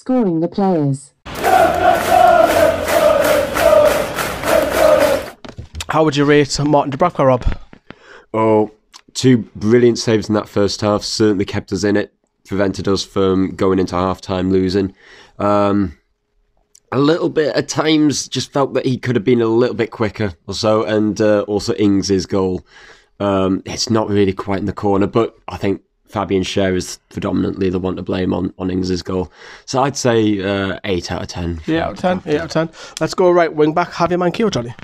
Scoring the players. How would you rate Martin Dubravka, Rob? Oh, two brilliant saves in that first half. Certainly kept us in it. Prevented us from going into half time losing. Um, a little bit at times just felt that he could have been a little bit quicker or so. And uh, also Ings' goal. Um, it's not really quite in the corner, but I think Fabian Schär is predominantly the one to blame on, on Ings' goal. So I'd say uh, 8 out of 10. Yeah, out of 10. 8 out of 10. Let's go right wing back. Javier Manquillo, Johnny.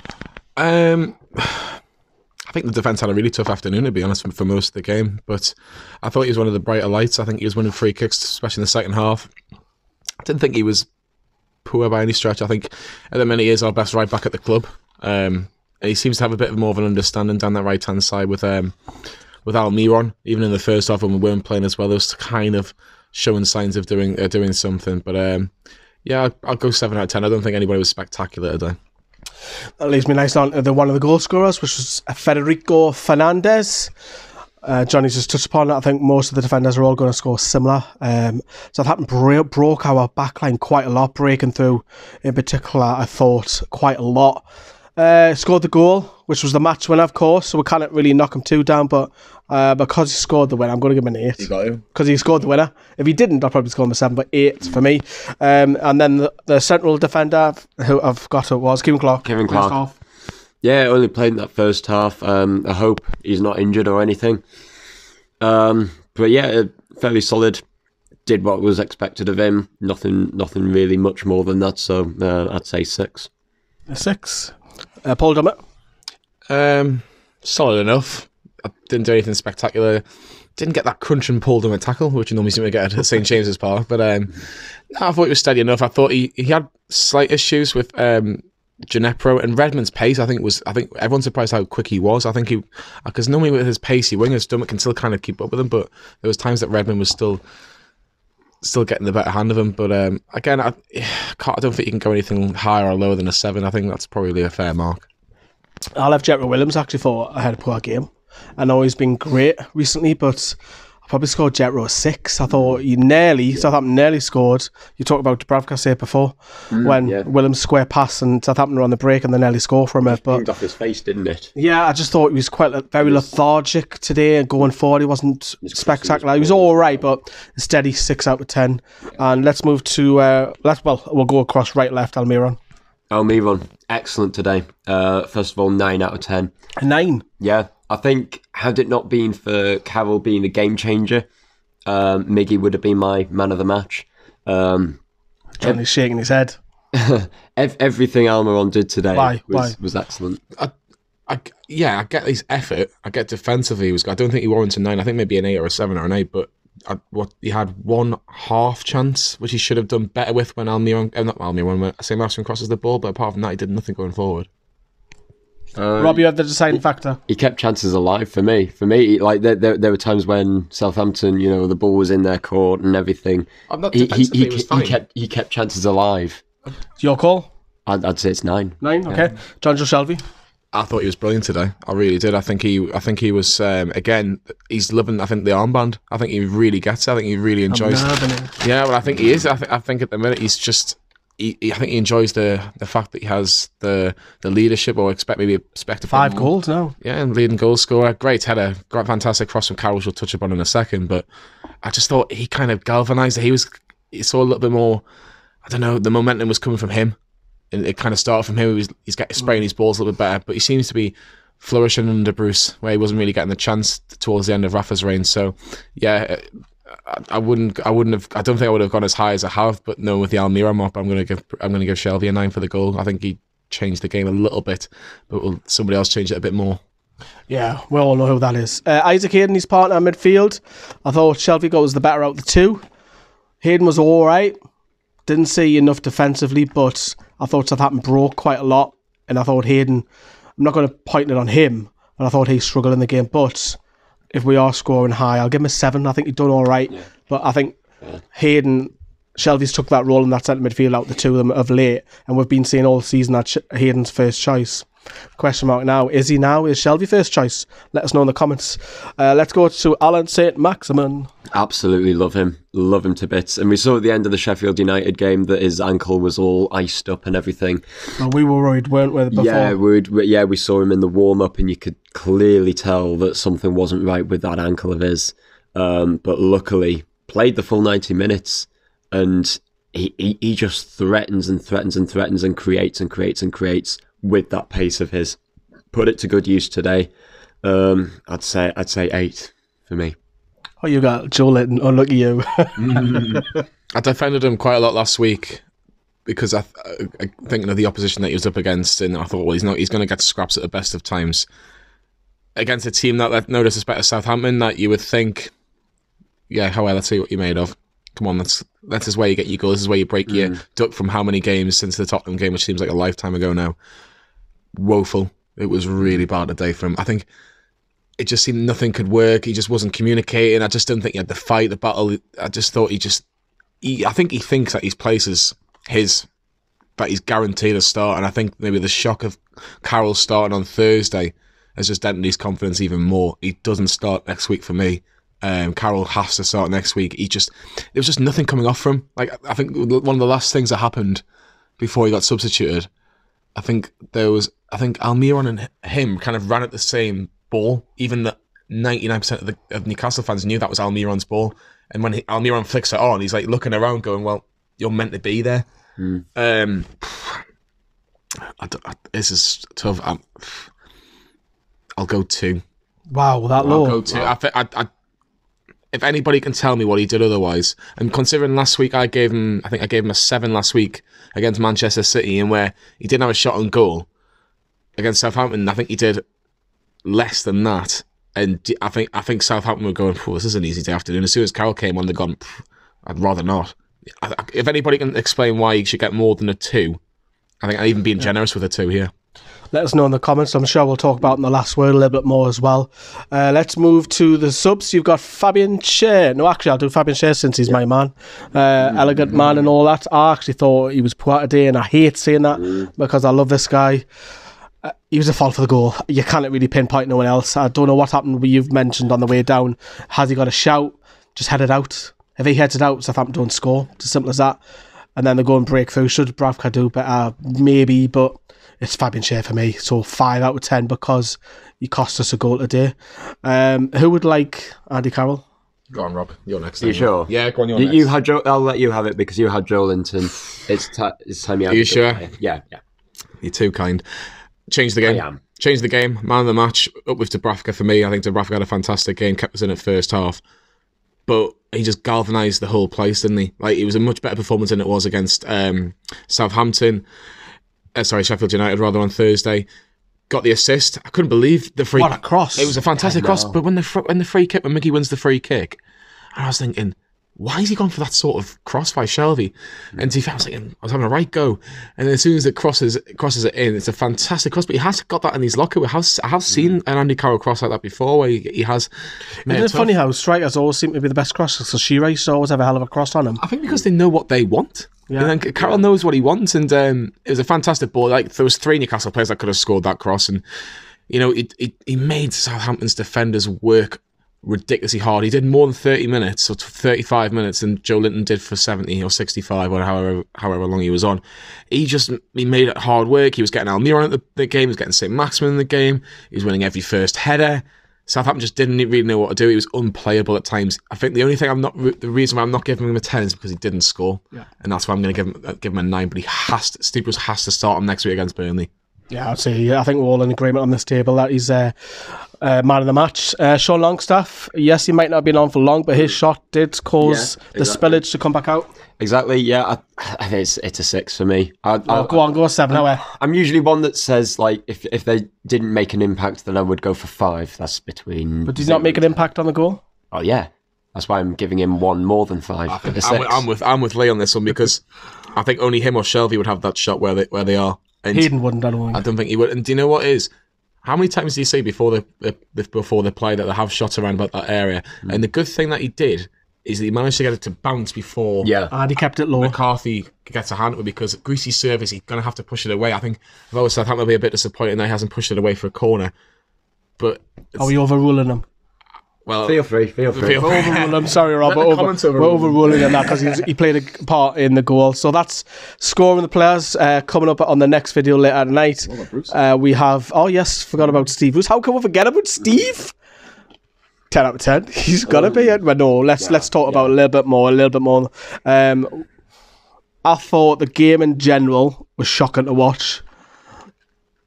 Um, I think the defence had a really tough afternoon, to be honest, for most of the game. But I thought he was one of the brighter lights. I think he was winning free kicks, especially in the second half. I didn't think he was poor by any stretch. I think at the minute he is our best right back at the club. Um, and he seems to have a bit of more of an understanding down that right hand side with um, with Almiron. Even in the first half when we weren't playing as well, there was kind of showing signs of doing uh, doing something. But um, yeah, I'll, I'll go seven out of ten. I don't think anybody was spectacular today. That leaves me nice on the one of the goal scorers, which was Federico Fernandez. Uh, Johnny's just touched upon it. I think most of the defenders are all going to score similar. Um, Southampton bro- broke our backline quite a lot, breaking through in particular, I thought, quite a lot. Uh, scored the goal, which was the match winner, of course, so we can't really knock him too down, but uh, because he scored the winner, I'm going to give him an 8. You got him. Because he scored the winner. If he didn't, I'd probably score him a 7, but 8 for me. Um, and then the, the central defender, who I've got it was Kevin Clark. Kevin Clark. Yeah, only played in that first half. Um, I hope he's not injured or anything. Um, but yeah, uh, fairly solid. Did what was expected of him. Nothing, nothing really much more than that. So uh, I'd say six. A 6. Uh, Paul Dummett. Um, solid enough. I didn't do anything spectacular. Didn't get that crunch and pulled him a tackle, which you normally seem to get at St James's Park. But um, no, I thought he was steady enough. I thought he, he had slight issues with um, Djenepo and Redmond's pace. I think was I think everyone's surprised how quick he was. I think he because normally with his pacey wingers, Dummett can still kind of keep up with him, but there was times that Redmond was still still getting the better hand of him. But um, again, I, I don't think you can go anything higher or lower than a seven. I think that's probably a fair mark. I left Jetro Willems actually for I had a poor game. I know he's been great recently, but I probably scored Jetro a six. I thought he nearly, Southampton nearly scored. You talked about Dubravka say before when yeah. Willems square pass and Southampton were on the break and they nearly score from it. But off his face, didn't it? yeah, I just thought he was quite le- very lethargic today and going forward. He wasn't spectacular. He was all right, but steady six out of ten. And let's move to uh, let's well we'll go across right left Almiron Almiron, excellent today. Uh, first of all, nine out of ten. a nine. Yeah, I think had it not been for Carroll being the game changer, um, Miggy would have been my man of the match. Um, Johnny's shaking his head. ev- everything Almiron did today Why? was, Why? was excellent. I, yeah, I get his effort. I get defensively. He was. I don't think he warrants a nine. I think maybe an eight or a seven or an eight. But I, what he had one half chance, which he should have done better with when Almiron, uh, not Almiron, when St. Maximin crosses the ball. But apart from that, he did nothing going forward. Uh, Rob, you have the deciding factor. he kept chances alive for me. For me, like there, there, there were times when Southampton, you know, the ball was in their court and everything. I'm not He, he, he, he kept he kept chances alive. Your call. I'd, I'd say it's nine. Nine. Okay. Jonjo Shelvey. I thought he was brilliant today. I really did. I think he. I think he was. Um, again, he's loving. I think the armband. I think he really gets it. I think he really enjoys. Nerving it. Yeah, well, I think he is. I, th- I think at the minute he's just. He, he, I think he enjoys the the fact that he has the the leadership, or expect maybe expect Five more. goals now. Yeah, and leading goal scorer. Great header. Great, fantastic cross from Carroll, which we'll touch upon in a second. But I just thought he kind of galvanised it. He was. He saw a little bit more. I don't know. The momentum was coming from him. And it kind of started from him. He was, he's getting spraying his balls a little bit better, but he seems to be flourishing under Bruce, where he wasn't really getting the chance towards the end of Rafa's reign. So, yeah, I, I wouldn't. I wouldn't have. I don't think I would have gone as high as I have. But no, with the Almira mop, I'm gonna give. I'm gonna give Shelvey a nine for the goal. I think he changed the game a little bit, but will somebody else change it a bit more? Yeah, we all know who that is. Uh, Isaac Hayden, his partner, in midfield. I thought Shelvey got was the better out of the two. Hayden was all right. Didn't see enough defensively, but I thought Southampton broke quite a lot. And I thought Hayden, I'm not going to point it on him, but I thought he struggled in the game. But if we are scoring high, I'll give him a seven. I think he's done all right. But I think Hayden, Shelvey's took that role in that centre midfield out the two of them of late. And we've been seeing all season that Hayden's first choice. Question mark now. Is he now? Is Shelvey first choice? Let us know in the comments. Uh, let's go to Allan St. Maximin. Absolutely love him. Love him to bits. And we saw at the end of the Sheffield United game that his ankle was all iced up and everything. Well, we were worried, weren't we, before? Yeah, we'd, we- yeah, we saw him in the warm up, and you could clearly tell that something wasn't right with that ankle of his. Um, but luckily, played the full ninety minutes, and he, he he just threatens and threatens and threatens and creates and creates and creates with that pace of his. Put it to good use today. Um, I'd say I'd say eight for me. Oh, you got Joelinton. Oh, look at you. I defended him quite a lot last week because I, I, I thinking of the opposition that he was up against, and I thought, well, he's not he's going to get scraps at the best of times against a team that, that no disrespect to Southampton that you would think, yeah, however, let's see what you're made of. Come on, that's that's where you get your goal. This is where you break your duck from how many games since the Tottenham game, which seems like a lifetime ago now. Woeful. It was really bad a day for him. I think it just seemed nothing could work. He just wasn't communicating. I just didn't think he had the fight, the battle. I just thought he just. He, I think he thinks that his place is his, that he's guaranteed a start. And I think maybe the shock of Carroll starting on Thursday has just dented his confidence even more. He doesn't start next week for me. Um, Carroll has to start next week. He just there was just nothing coming off from him. Like I think one of the last things that happened before he got substituted, I think there was I think Almiron and him kind of ran at the same ball. Even the ninety nine percent of the of Newcastle fans knew that was Almiron's ball. And when he, Almiron flicks it on, he's like looking around, going, "Well, you're meant to be there." Um, I don't- I- this is tough. i I'll go two. wow, that I'll low. go two. I, thi- I, I, if anybody can tell me what he did otherwise, and considering last week I gave him, I think I gave him a seven last week against Manchester City, and where he didn't have a shot on goal against Southampton, I think he did less than that. And d- I think I think Southampton were going, "Phew, this is an easy day afternoon. As soon as Carroll came on, they're gone. I'd rather not. I, I- if anybody can explain why he should get more than a two, I think I'm even being generous with a two here. Let us know in the comments. I'm sure we'll talk about in the last word a little bit more as well. Uh, let's move to the subs. You've got Fabian Schär. No, actually, I'll do Fabian Schär since he's my man. Uh, Elegant man and all that. I actually thought he was poor today, and I hate saying that because I love this guy. Uh, he was a fault for the goal. You can't really pinpoint no one else. I don't know what happened. But you've mentioned on the way down. Has he got a shout? Just head it out. If he heads it out, Southampton don't score. It's as simple as that. And then they go and break through. Should Bravka do better? Maybe, but it's Fabian Schär for me. So five out of ten because he cost us a goal today. Um, who would like Andy Carroll? Go on, Rob. You're next. You sure? Yeah, go on. You're You, next. you had Joe. I'll let you have it because you had Joe Linton. It's ti it's time you. Are you sure? Yeah, yeah. You're too kind. Change the game. I am. Change the game. Man of the match. Up with Dubravka for me. I think Dubravka had a fantastic game. Kept us in at first half. But he just galvanised the whole place, didn't he? Like, it was a much better performance than it was against um, Southampton. Uh, sorry, Sheffield United, rather, on Thursday. Got the assist. I couldn't believe the free. What a cross. It was a fantastic cross. But when the fr- when the free kick, when Mickey wins the free kick, and I was thinking, why is he gone for that sort of cross by Shelvey? Hmm. And to be fair, I was thinking, mm, I was having a right go. And then as soon as it crosses crosses it in, it's a fantastic cross. But he has got that in his locker. I have, I have seen hmm. an Andy Carroll cross like that before, where he, he has. Isn't it funny how strikers always seem to be the best crossers? So Shearer used to always have a hell of a cross on him. I think because they know what they want. Yeah. And then Carroll knows what he wants, and um, it was a fantastic ball. Like there was three Newcastle players that could have scored that cross, and you know, it, it, he made Southampton's defenders work ridiculously hard. He did more than 30 minutes or 35 minutes than Joelinton did for 70 or 65 or however however long he was on. He just he made it hard work. He was getting Almiron at the, the game. He was getting St. Maximin in the game. He was winning every first header. Southampton just didn't really know what to do. He was unplayable at times. I think the only thing I'm not the reason why I'm not giving him a 10 is because he didn't score. Yeah. And that's why I'm going to give him uh, give him a 9, but he has to Steve Bruce has to start him next week against Burnley. Yeah, I'd say yeah, I think we're all in agreement on this table that he's uh, uh, man of the match. Uh, Sean Longstaff, yes, he might not have been on for long, but his shot did cause Yeah, the spillage to come back out. Exactly. Yeah, I, I think it's it's a six for me. I, Oh, I, go on, go seven. Now, I'm usually one that says like if if they didn't make an impact, then I would go for five. That's between. but did he not make an impact on the goal? Oh yeah, that's why I'm giving him one more than five. a I'm, six. with- I'm with I'm with Lee on this one because I think only him or Shelvey would have that shot where they where they are. And Hayden wouldn't, I don't I think. don't think he would. And do you know what is? How many times do you see before the, the, the before they play that they have shots around about that area? Hmm. And the good thing that he did is that he managed to get it to bounce before Yeah. Ah, and he kept it low. McCarthy gets a hand with it because greasy service, he's going to have to push it away. I think if I was Southampton, I'd be a bit disappointed that he hasn't pushed it away for a corner. But, Are we overruling him? Well, Feel free, feel free. feel- Overrule him. Sorry, Rob. Let We're, over, comments we're overruling him that because he played a part in the goal. So that's scoring the players uh, coming up on the next video later tonight. Uh, we have. Oh yes, forgot about Steve. Bruce. How can we forget about Steve? Ten out of ten. He's gotta be it. But no, let's let's talk about a little bit more. A little bit more. Um, I thought the game in general was shocking to watch.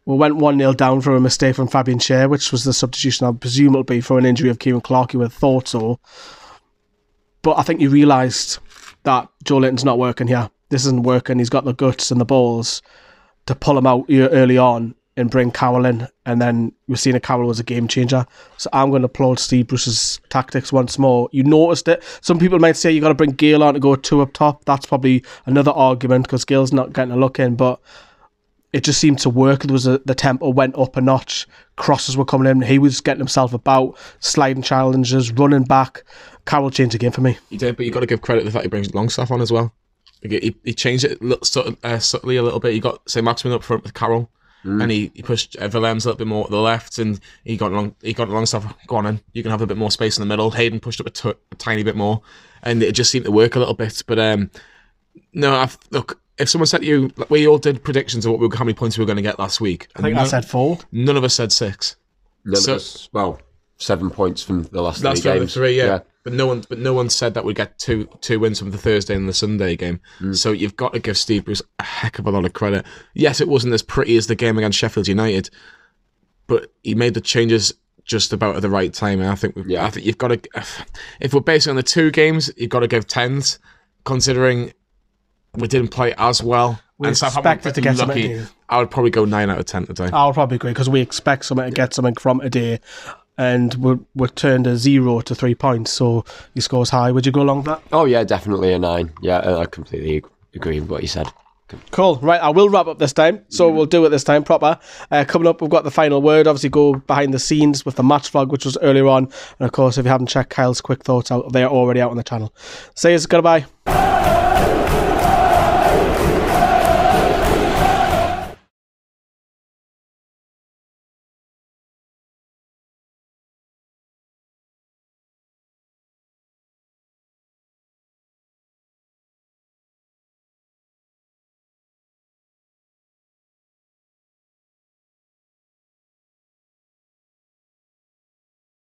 We went 1 0 down for a mistake from Fabian Schär, which was the substitution I presume it'll be for an injury of Ciaran Clark. You would have thought so. But I think you realised that Joelinton's not working here. This isn't working. He's got the guts and the balls to pull him out early on and bring Carroll in. And then we've seen a Carroll was a game changer. So I'm going to applaud Steve Bruce's tactics once more. You noticed it. Some people might say you got to bring Gayle on to go two up top. That's probably another argument because Gayle's not getting a look in. But it just seemed to work. There was a, the tempo went up a notch. Crosses were coming in. He was getting himself about, sliding challenges, running back. Carroll changed the game for me. He did, but you got to give credit to the fact he brings Longstaff on as well. He, he, he changed it a uh, subtly a little bit. He got St. Maximin up front with Carroll, and he, he pushed uh, Willems a little bit more to the left, and he got long he got Longstaff. Go on, in. you can have a bit more space in the middle. Hayden pushed up a, t- a tiny bit more, and it just seemed to work a little bit. But um, no, I've, look. If someone said to you, like, we all did predictions of what we were, how many points we were going to get last week, I think none, I said four. none of us said six. None of us- well, seven points from the last That's three the games. three, yeah. But no one, but no one said that we'd get two two wins from the Thursday and the Sunday game. Hmm. So you've got to give Steve Bruce a heck of a lot of credit. Yes, it wasn't as pretty as the game against Sheffield United, but he made the changes just about at the right time. And I think, we've, Yeah. I think you've got to, if we're basing on the two games, you've got to give tens, considering we didn't play as well. We Southampton expected to get something lucky. new. I would probably go nine out of ten today. I'll probably agree because we expect something to get something from a day, and we're, we're turned a zero to three points. So he scores high. Would you go along with that? Oh yeah, definitely a nine. Yeah, I I completely agree with what you said. Cool. Right, I will wrap up this time. So we'll do it this time proper. Uh, coming up, we've got the final word. Obviously, go behind the scenes with the match vlog, which was earlier on. And of course, if you haven't checked Kyle's quick thoughts out, they're already out on the channel. Say us goodbye.